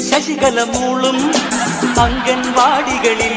ശശികല മൂളും അംഗൻവാടികളിൽ